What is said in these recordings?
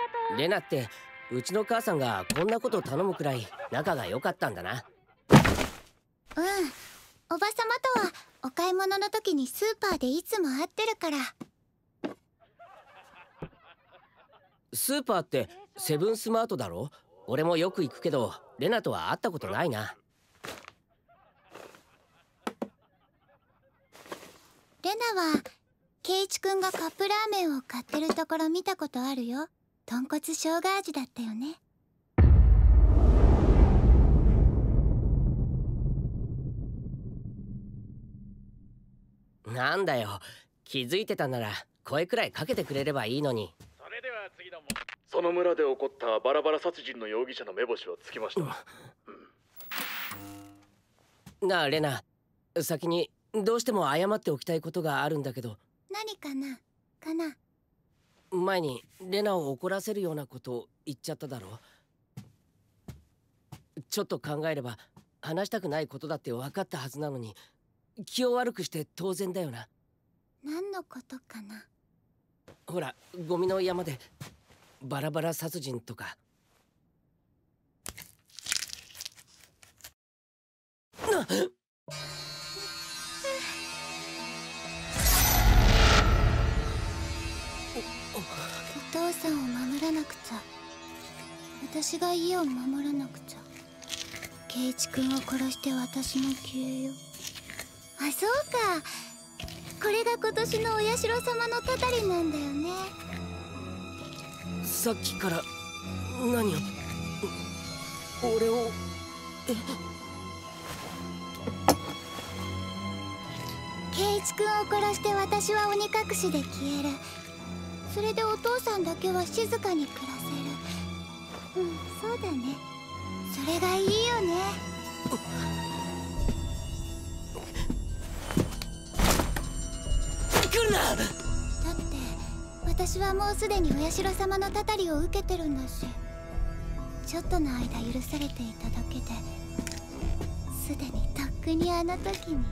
がとう。レナってうちの母さんがこんなこと頼むくらい仲が良かったんだな。うん。おばさまとはお買い物の時にスーパーでいつも会ってるから。スーパーってセブンスマートだろ？俺もよく行くけどレナとは会ったことないな。レナはケイチくんがカップラーメンを買ってるところ見たことあるよ豚骨生姜味だったよね。なんだよ。気づいてたなら声くらいかけてくれればいいのに。それでは次のもその村で起こったバラバラ殺人の容疑者の目星はつきました、なあレナ。先にどうしても謝っておきたいことがあるんだけど。何かな？かな？前にレナを怒らせるようなこと言っちゃっただろちょっと考えれば話したくないことだって分かったはずなのに気を悪くして当然だよな。何のことかな？ほらゴミの山でバラバラ殺人とか。なっらなくちゃ。私が家を守らなくちゃ。ケイチ君を殺して私も消えよあそうか。これが今年のお社様のたたりなんだよね。さっきから何を俺をえ？ケイチ君を殺して私は鬼隠しで消えるそれでお父さんだけは静かに暮らせる。うんそうだね。それがいいよね。来るなだって私はもうすでにお社様のたたりを受けてるんだし。ちょっとの間許されていただけですでにとっくにあの時に。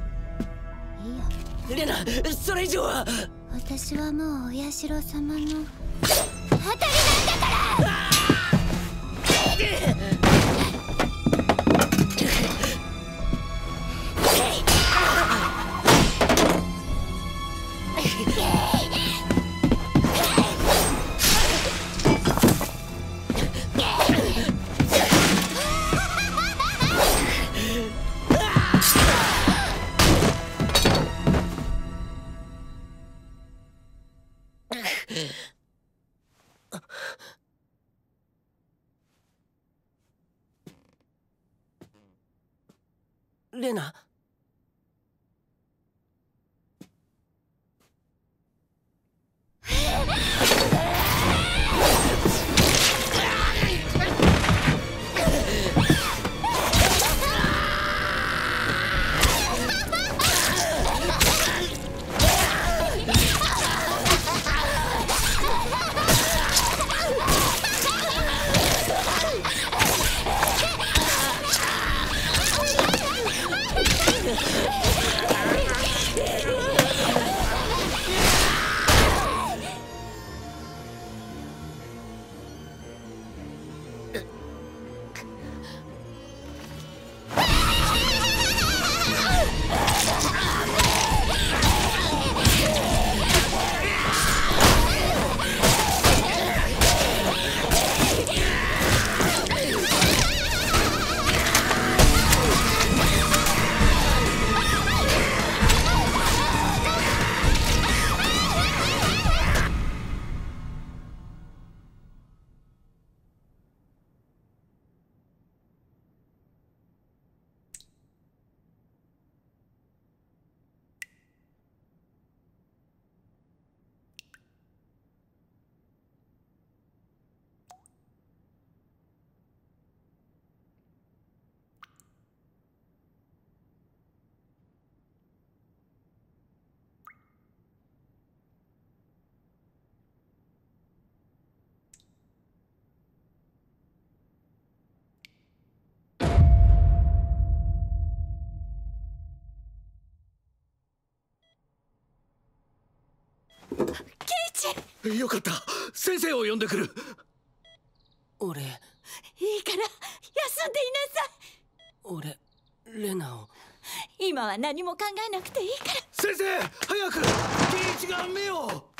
いいよ。レナそれ以上は私はもうお社様の。レナよかった。先生を呼んでくる。俺いいから休んでいなさ俺レナを。い今は何も考えなくていいから。先生早く圭一が目を